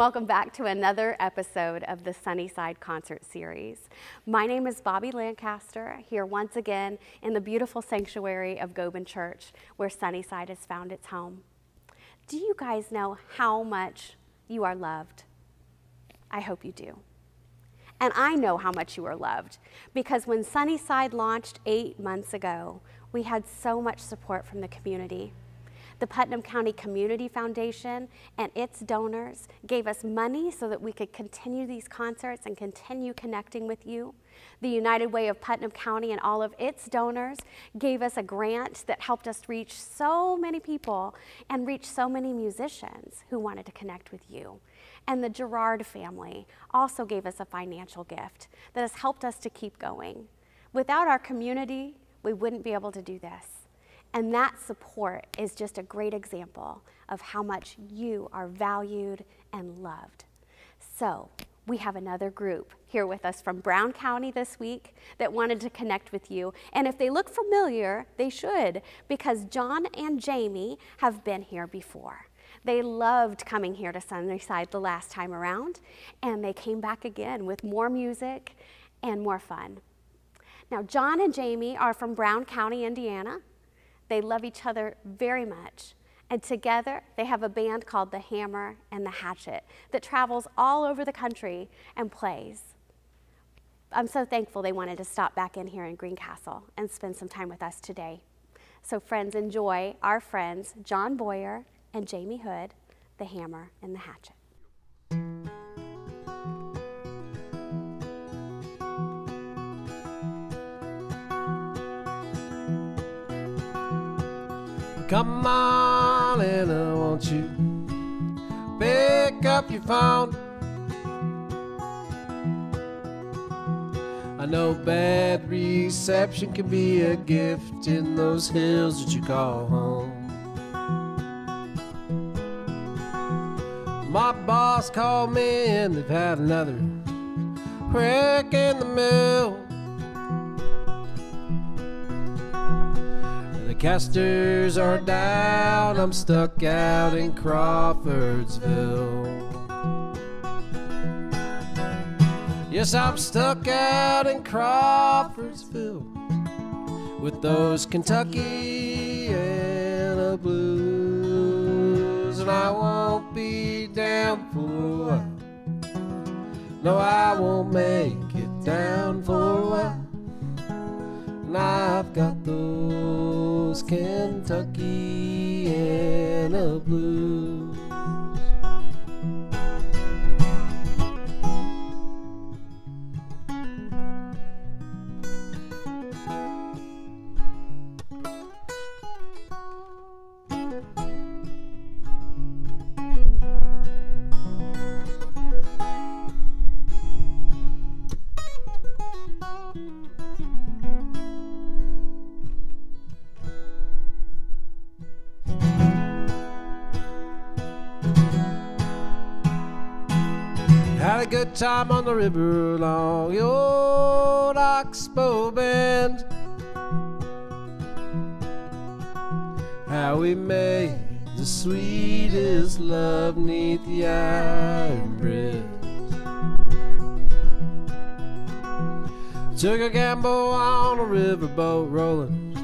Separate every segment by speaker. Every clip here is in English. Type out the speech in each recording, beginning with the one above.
Speaker 1: Welcome back to another episode of the Sunnyside Concert Series. My name is Bobby Lancaster, here once again in the beautiful sanctuary of Gobin Church, where Sunnyside has found its home. Do you guys know how much you are loved? I hope you do. And I know how much you are loved because when Sunnyside launched eight months ago, we had so much support from the community. The Putnam County Community Foundation and its donors gave us money so that we could continue these concerts and continue connecting with you. The United Way of Putnam County and all of its donors gave us a grant that helped us reach so many people and reach so many musicians who wanted to connect with you. And the Gerard family also gave us a financial gift that has helped us to keep going. Without our community, we wouldn't be able to do this. And that support is just a great example of how much you are valued and loved. So, we have another group here with us from Brown County this week that wanted to connect with you. And if they look familiar, they should, because John and Jamie have been here before. They loved coming here to Sunnyside the last time around, and they came back again with more music and more fun. Now, John and Jamie are from Brown County, Indiana. They love each other very much. And together, they have a band called the Hammer and the Hatchet that travels all over the country and plays. I'm so thankful they wanted to stop back in here in Greencastle and spend some time with us today. So, friends, enjoy our friends, John Boyer and Jamie Hood, the Hammer and the Hatchet.
Speaker 2: Come on and I want you pick up your phone. I know bad reception can be a gift in those hills that you call home. My boss called me and they've had another wreck in the mill. Casters are down, I'm stuck out in Crawfordsville. Yes, I'm stuck out in Crawfordsville with those Kentucky Kentuckiana blues, and I won't be down for a while. No, I won't make it down for a while. And I've got those Kentuckiana blues. Had a good time on the river along the old Oxbow Bend. How we made the sweetest love neath the iron bridge. Took a gamble on a riverboat rolling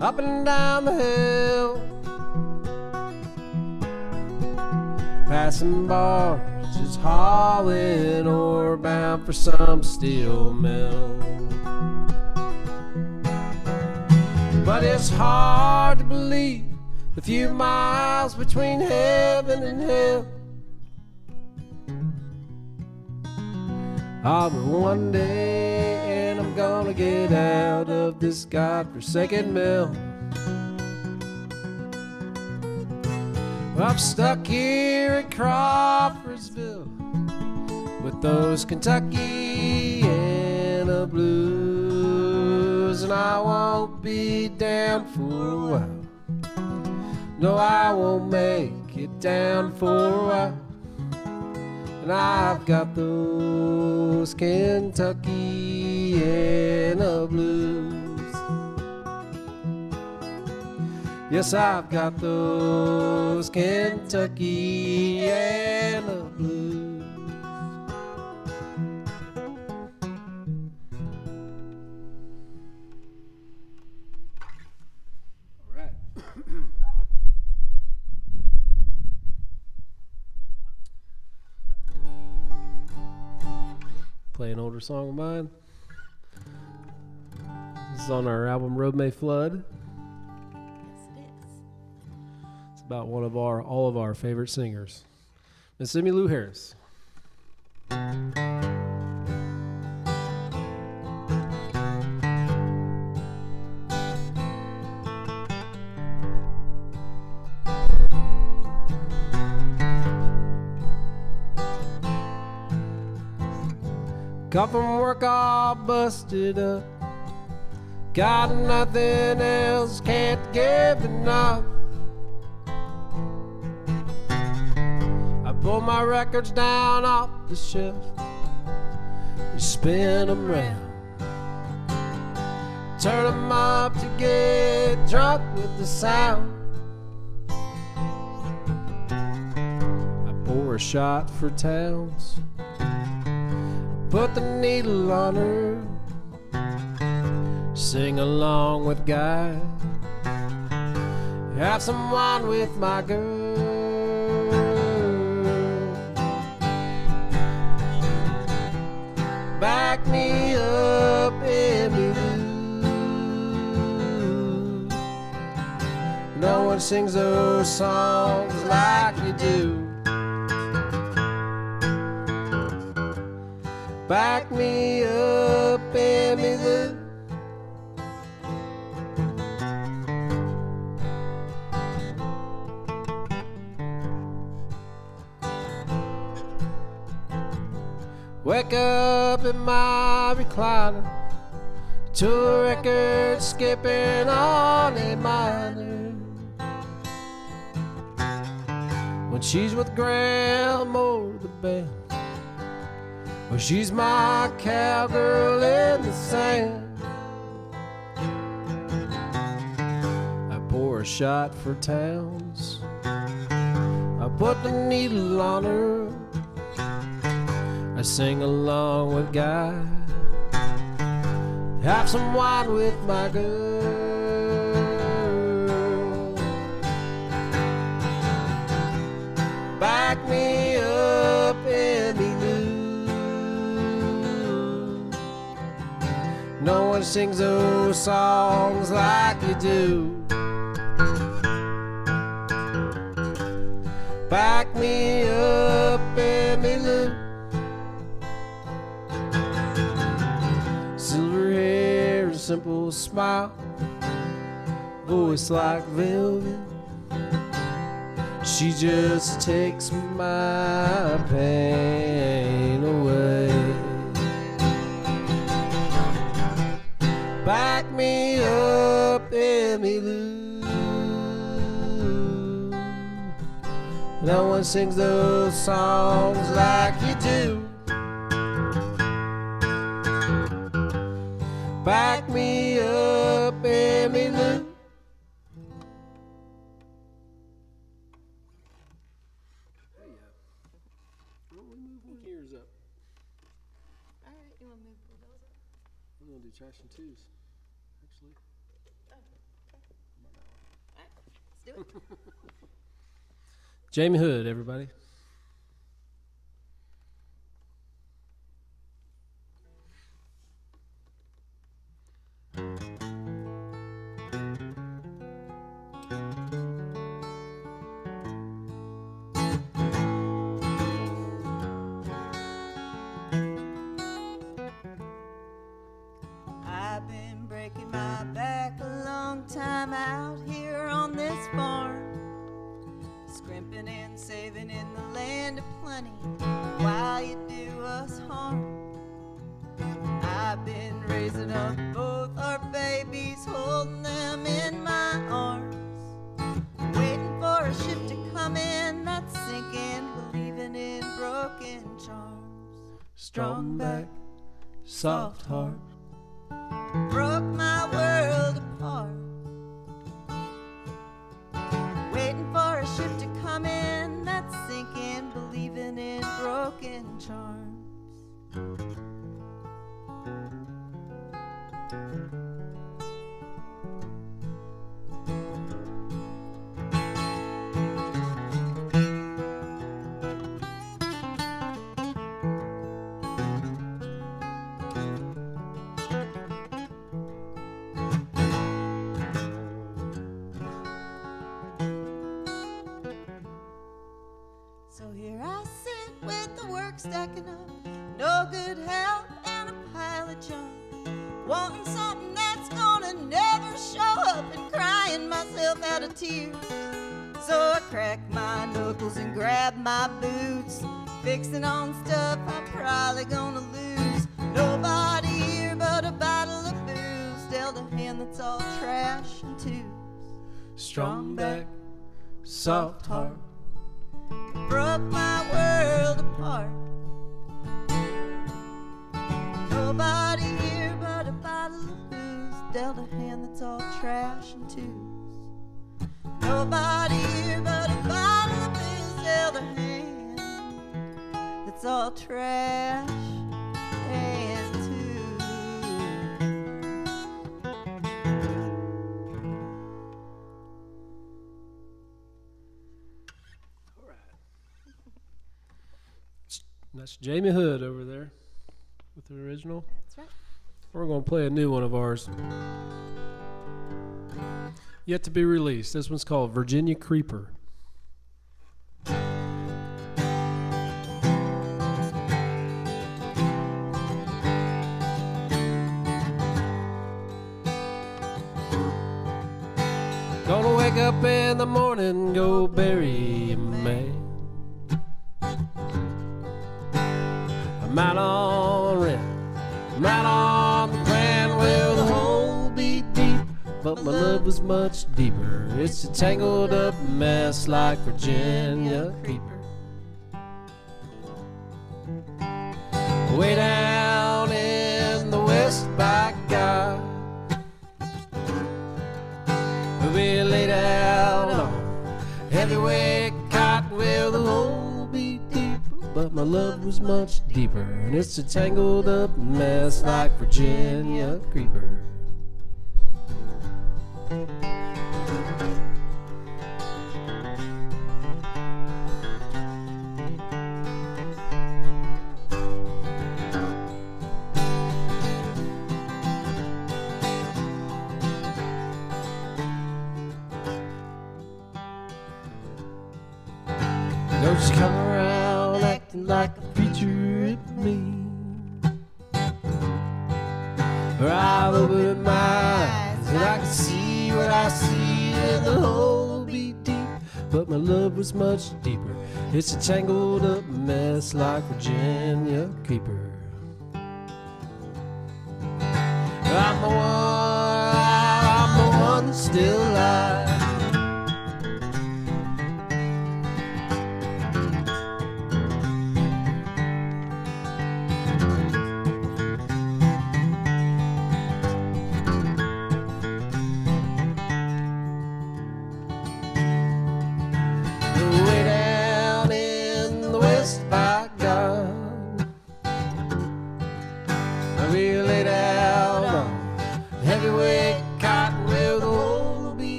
Speaker 2: up and down the hill. Passing barges hauling ore bound for some steel mill. But it's hard to believe the few miles between heaven and hell. Ah, but one day, and I'm gonna get out of this godforsaken mill. I'm stuck here in Crawfordsville with those Kentuckiana blues, and I won't be down for a while. No, I won't make it down for a while. And I've got those Kentuckiana blues. Yes, I've got those Kentuckiana blues. Play an older song of mine. This is on our album Road May Flood.
Speaker 1: Yes, it is.
Speaker 2: It's about one of our all of our favorite singers, Miss Emmylou Harris. All busted up. Got nothing else, can't give enough. I pull my records down off the shelf and spin them round. Turn them up to get drunk with the sound. I pour a shot for Townes. Put the needle on her. Sing along with Guy. Have some wine with my girl. Back me up, Emmylou. No one sings those songs like you do. Back me up, Emmylou. Wake up in my recliner to a record skipping on a minor. When she's with Gram or the band, well, she's my cowgirl in the sand. I pour a shot for Townes. I put the needle on her. I sing along with Guy. Have some wine with my girl. No one sings those songs like you do. Back me up, Emmylou. Silver hair and simple smile, voice like velvet. She just takes my pain Back me up, Emmylou. No one sings those songs like you do. Back me up, Emmylou.
Speaker 3: All right, you want to move bulldozer?
Speaker 2: We're gonna do trash and twos, actually.
Speaker 3: All right, let's do it.
Speaker 2: Jamie Hood, everybody.
Speaker 4: I've been breaking my back a long time out here of plenty while you do us harm. I've been raising up both our babies, holding them in my arms. Waiting for a ship to come in, not sinking, believing in broken charms.
Speaker 2: Strong back, soft heart.
Speaker 4: Here I sit with the work stacking up, no good help and a pile of junk. Wanting something that's gonna never show up and crying myself out of tears. So I crack my knuckles and grab my boots, fixing on stuff I'm probably gonna lose. Nobody here but a bottle of booze, dealt a hand that's all trash and twos.
Speaker 2: Strong back, soft heart.
Speaker 4: Broke my world apart. Nobody here but a bottle of booze, dealt a hand that's all trash and twos. Nobody here but a bottle of booze, dealt a hand that's all trash
Speaker 2: That's Jamie Hood over there with the original.
Speaker 3: That's right.
Speaker 2: We're going to play a new one of ours. Yet to be released. This one's called Virginia Creeper. Gonna wake up in the morning, go bury a man. On rent. I'm on the plan. Well, the hole be deep, but my love was much deeper. It's a tangled up mess like Virginia creeper. Way down in the west by God. We lay down on heavyweight my love was much deeper. And it's a tangled up mess like Virginia creeper. Was much deeper. It's a tangled up mess like Virginia creeper.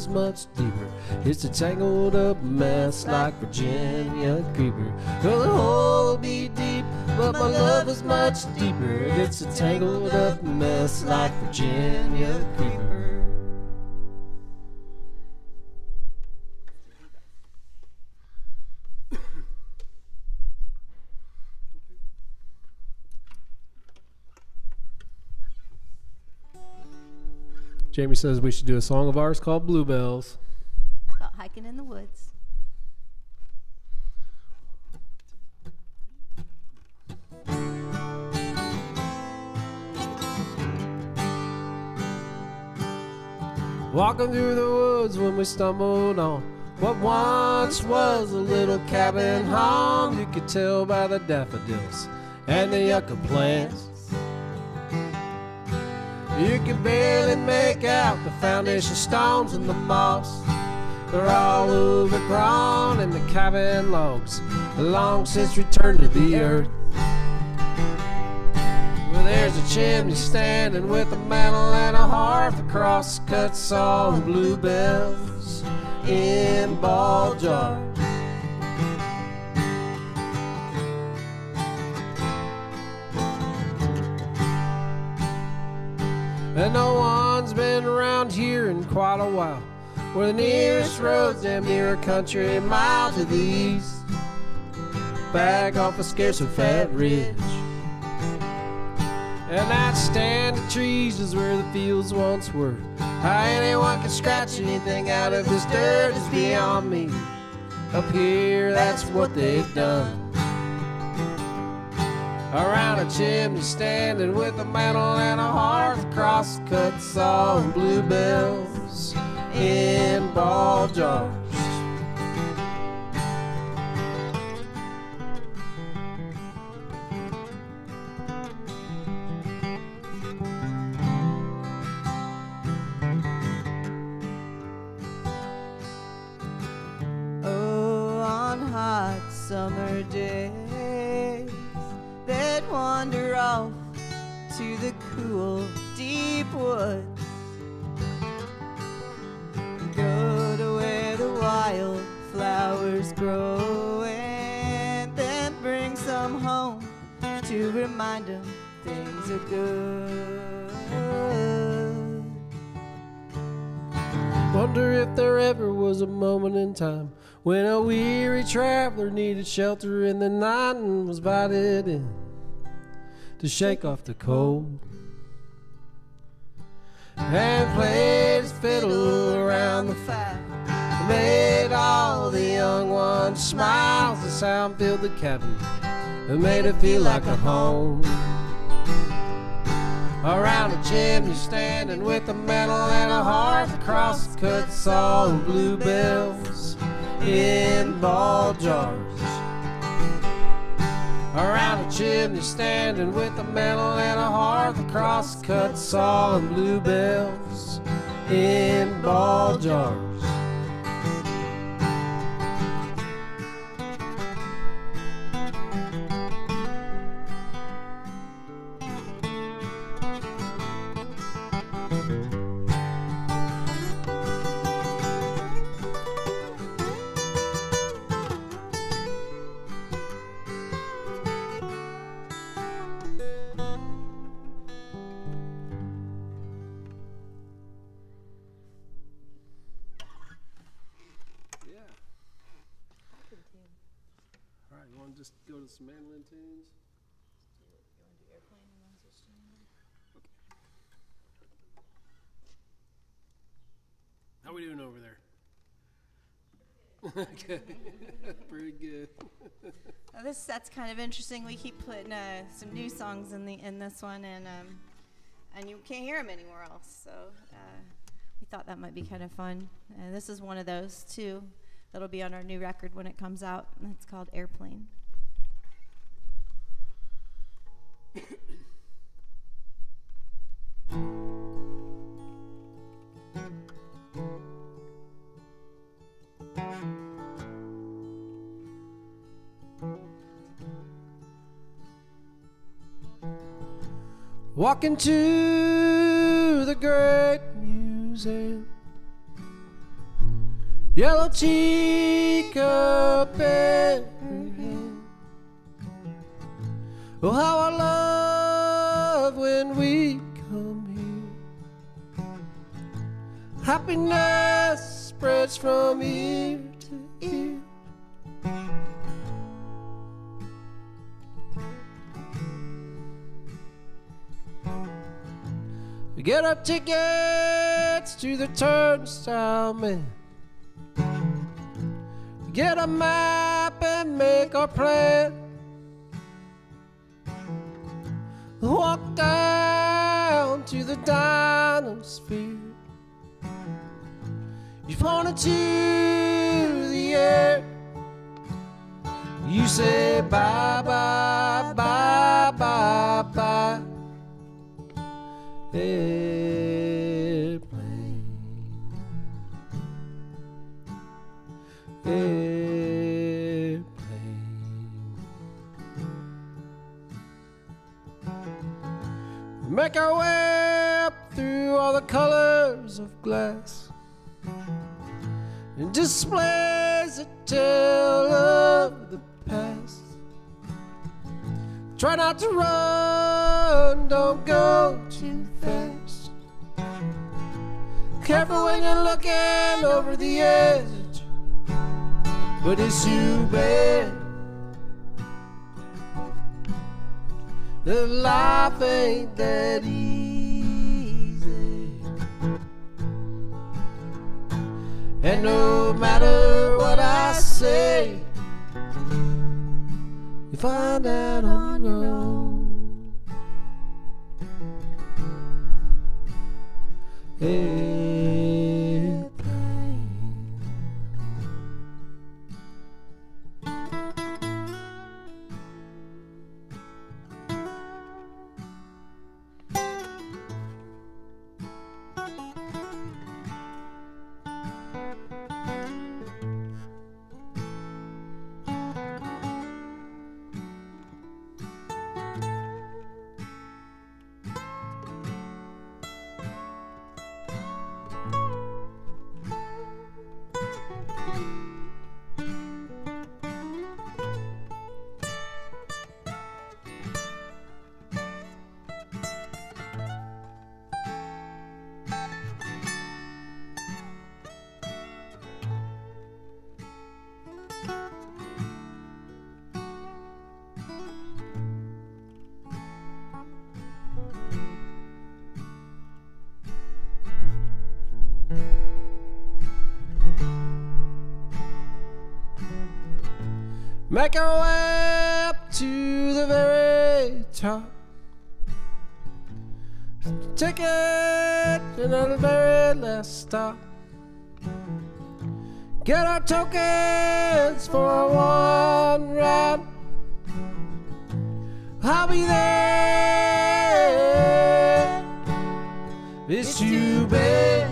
Speaker 2: Was much deeper. It's a tangled up mess like Virginia creeper. Well, the hole be deep, but my love is much deeper. It's a tangled up mess like Virginia creeper. Jamie says we should do a song of ours called Bluebells.
Speaker 4: About hiking in the woods.
Speaker 2: Walking through the woods when we stumbled on what once was a little cabin home. You could tell by the daffodils and the yucca plants. You can barely make out the foundation stones and the moss. They're all overgrown and the cabin logs long since returned to the earth. Well, there's a chimney standing with a mantel and a hearth, a cross cut saw and bluebells in ball jars. And no one's been around here in quite a while. Where the nearest road's damn near a country mile to the east. Back off a scarce and fat ridge. And that stand of trees is where the fields once were. How anyone can scratch anything out of this dirt is beyond me. Up here, that's what they've done. Around a chimney standing with a mantel and a hearth, cross-cut saw and bluebells in ball jars.
Speaker 4: To the cool, deep woods. Go to where the wild flowers grow and then bring some home to remind them things are good.
Speaker 2: Wonder if there ever was a moment in time when a weary traveler needed shelter in the night and was invited in to shake off the cold. And played his fiddle around the fire. Made all the young ones smile. The sound filled the cabin and made it feel like a home. Around a chimney standing with a mantel and a cross cut saw and bluebells in ball jars. Around a chimney standing with a mantel and a hearth, a cross cut saw and bluebells in ball jars. How we doing over there? okay, pretty good.
Speaker 4: Now this that's kind of interesting. We keep putting uh, some new songs in the in this one, and um, and you can't hear them anywhere else. So uh, we thought that might be kind of fun. Uh, this is one of those too. That'll be on our new record when it comes out. It's called Airplane.
Speaker 2: Walking to the great museum. Yellow cheek up in her hand. Oh, how I love when we come here. Happiness spreads from ear We get our tickets to the turnstile man. We get a map and make our plan. Walk down to the dinosphere. You point it to the air. You say bye bye bye bye airplane. airplane. Make our way up through all the colors of glass and displays a tale of the past. Try not to run, don't go too. Careful when you're looking over the edge, but it's too bad. that life ain't that easy. And no matter what I say, you find out on your own. Airplane. Make our way up to the very top. Take it to the very last stop. Get our tokens for one ride. I'll be there. It's too bad.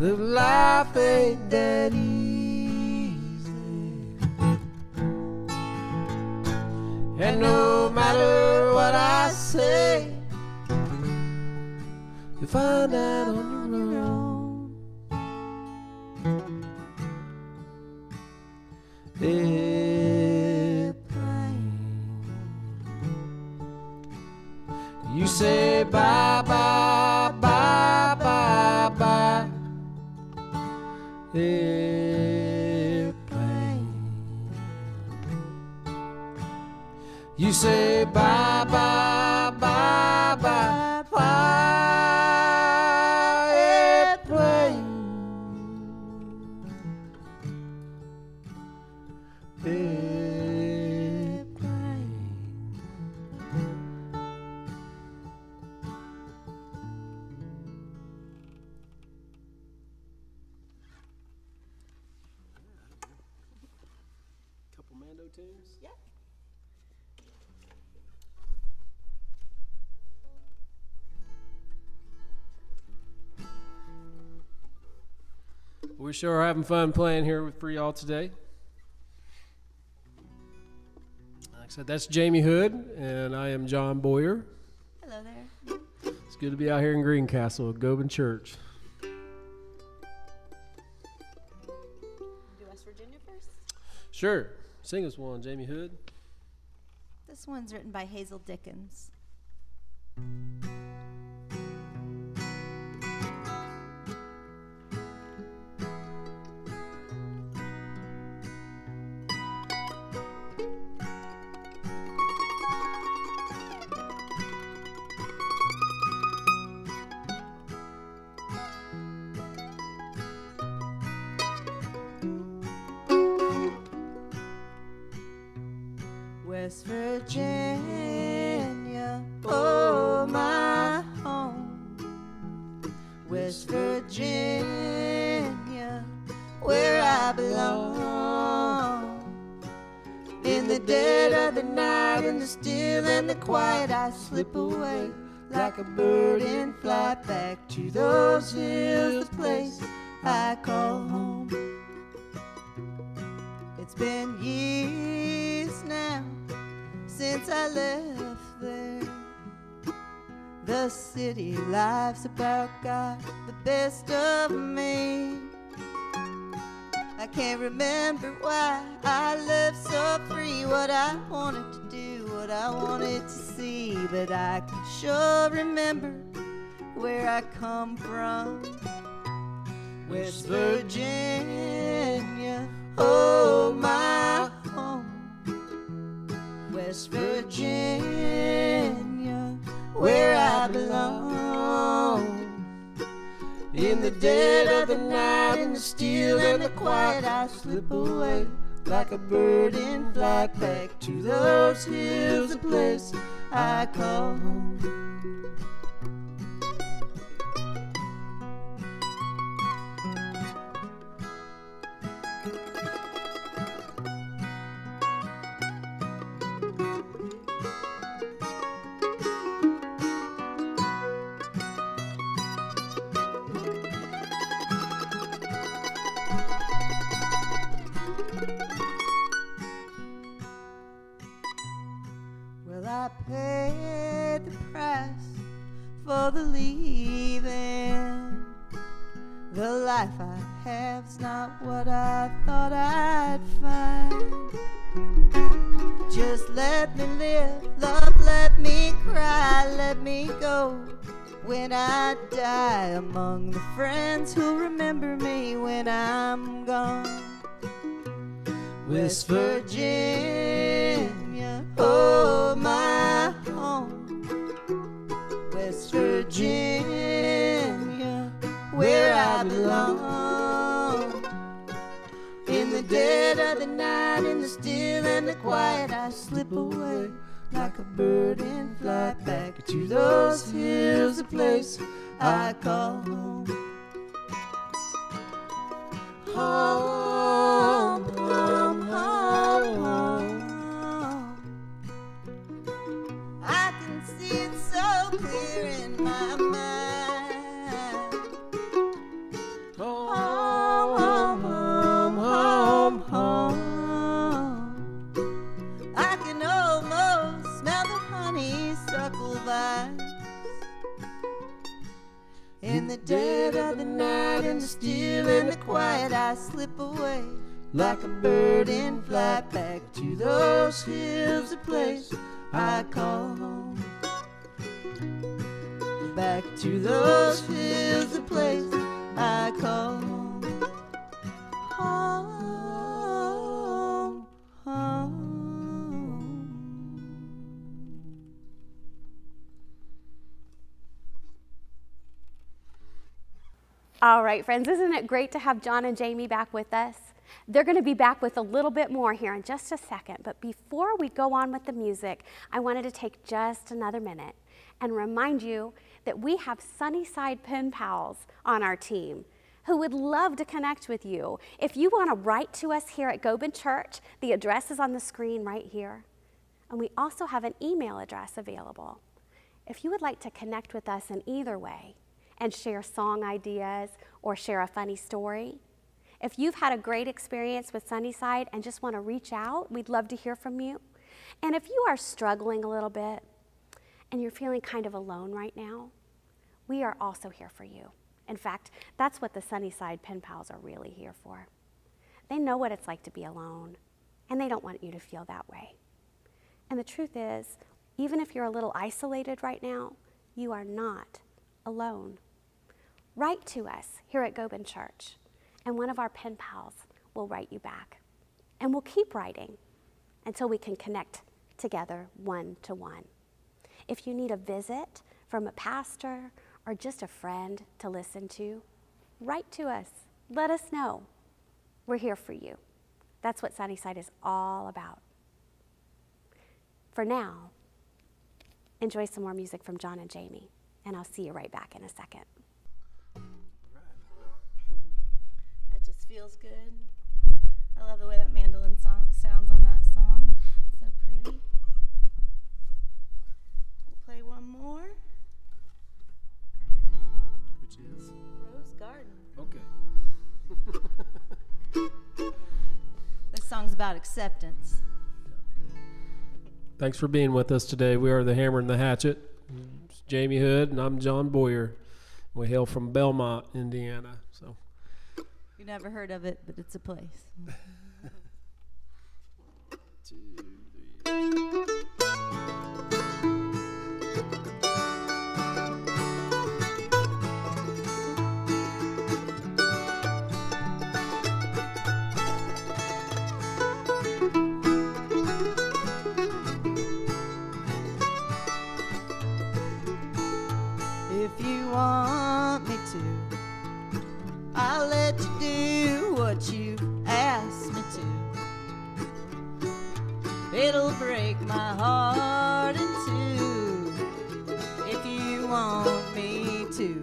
Speaker 2: The life ain't that easy. No matter what I say, you find out on your own. Airplane. You say bye say bye bye bye bye bye airplane. Airplane. Couple Mando tunes.
Speaker 3: Yep.
Speaker 2: We sure are having fun playing here with for y'all today. Like I said, that's Jamie Hood, and I am John Boyer.
Speaker 3: Hello there.
Speaker 2: It's good to be out here in Greencastle at Gobin Church.
Speaker 3: Do West Virginia first?
Speaker 2: Sure, sing us one, Jamie Hood.
Speaker 4: This one's written by Hazel Dickens. West Virginia, oh my home. West Virginia, where I belong. In the dead of the night, in the still and the quiet, I slip away like a bird and fly back to those hills, the place I call home. I left there. The city life's about got the best of me. I can't remember why I lived so free, what I wanted to do, what I wanted to see, but I can sure remember where I come from. West Virginia, oh my. West Virginia, where I belong.
Speaker 2: In the dead of the night, in the still and the quiet, I slip away like a bird in flight back to those hills, a place I call home.
Speaker 4: Among the friends who'll remember me when I'm gone. West Virginia, oh my home. West Virginia, where I belong. In the dead of the night, in the still and the quiet, I slip away like a bird in flight back to those hills, a place I call home. Home, dead of the night, in the still and the quiet, I slip away like a bird in flight back to those hills, a place I call home. Back to those hills, a place I call home. Home,
Speaker 1: All right, friends, isn't it great to have John and Jamie back with us? They're going to be back with a little bit more here in just a second. But before we go on with the music, I wanted to take just another minute and remind you that we have Sunnyside Pen Pals on our team who would love to connect with you. If you want to write to us here at Gobin Church, the address is on the screen right here. And we also have an email address available. If you would like to connect with us in either way and share song ideas or share a funny story, if you've had a great experience with Sunnyside and just want to reach out, we'd love to hear from you. And if you are struggling a little bit and you're feeling kind of alone right now, we are also here for you. In fact, that's what the Sunnyside Pen Pals are really here for. They know what it's like to be alone, and they don't want you to feel that way. And the truth is, even if you're a little isolated right now, you are not alone. Write to us here at Gobin Church, and one of our pen pals will write you back. And we'll keep writing until we can connect together one to one. If you need a visit from a pastor or just a friend to listen to, write to us. Let us know. We're here for you. That's what Sunnyside is all about. For now, enjoy some more music from John and Jamie, and I'll see you right back in a second.
Speaker 3: feels good. I love the way that mandolin so- sounds on that song. So pretty. Play one more.
Speaker 2: Which is?
Speaker 3: Rose Garden.
Speaker 2: Okay.
Speaker 4: this song's about acceptance.
Speaker 2: Thanks for being with us today. We are the Hammer and the Hatchet. It's Jamie Hood, and I'm John Boyer. We hail from Belmont, Indiana. So.
Speaker 4: You never heard of it, but it's a place. If you want I'll let you do what you ask me to. It'll break my heart in two if you want me to.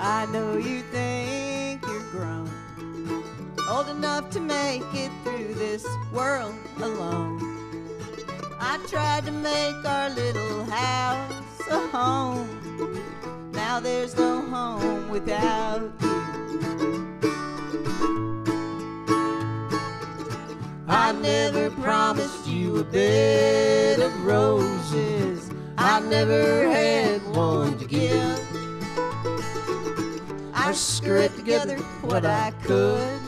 Speaker 4: I know you think you're grown, old enough to make it through this world alone. I tried to make our little house a home. Now there's no home without you. I never promised you a bed of roses. I never had one to give. I scraped together what I could.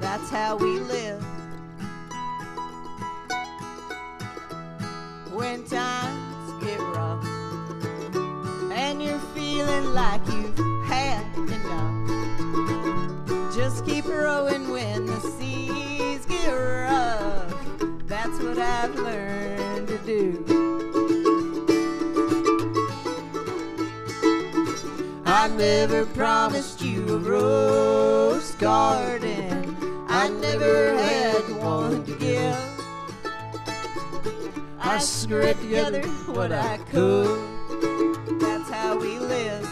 Speaker 4: That's how we live. Like you've had enough. Just keep rowing when the seas get rough. That's what I've learned to do. I never promised you a rose garden. I never had one to give. I scraped together what I could. That's how we live.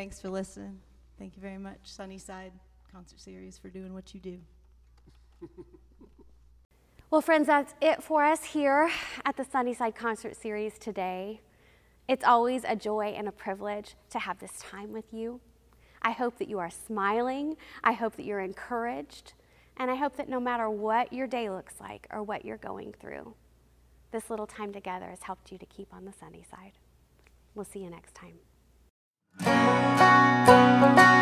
Speaker 4: Thanks for listening. Thank you very much, Sunny Side Concert Series, for doing what you do.
Speaker 1: Well, friends, that's it for us here at the Sunny Side Concert Series today. It's always a joy and a privilege to have this time with you. I hope that you are smiling. I hope that you're encouraged. And I hope that no matter what your day looks like or what you're going through, this little time together has helped you to keep on the sunny side. We'll see you next time. Thank you.